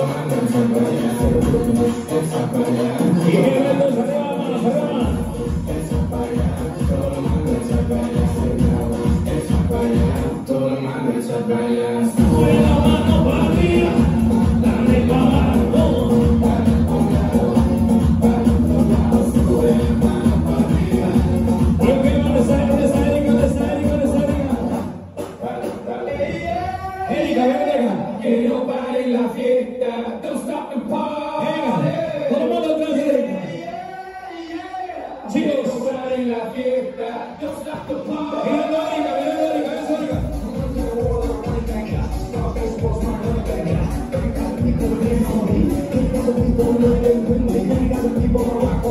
Thank you. venga, venga. Que no pare la fiesta. Don't stop the party. Venga, todo el mundo atrás Chicos. Que no pare la fiesta. Don't stop the party. Venga, venga, venga, venga, venga. People are rock,